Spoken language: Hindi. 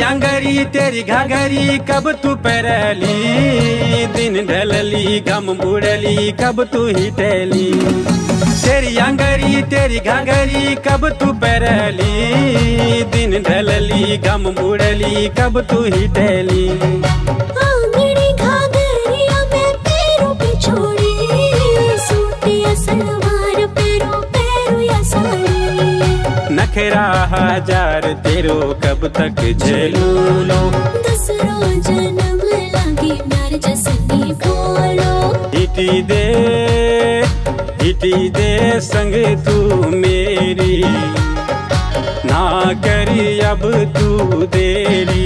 अंगरी तेरी घाघरी, कब तू पैरली? दिन ढलली, गम बुड़ली, कब तू ही टहली तेरी अंगरी तेरी घाघरी, कब तू पैरली? दिन ढलली, गम बुड़ली, कब तू ही नखरा हज़ार तेरो कब तक झेलू? लो दूसरो जन्म लागी प्यार जसनी बोलो। हिटी दे हिटी दे संग तू मेरी। ना करी अब तू देरी।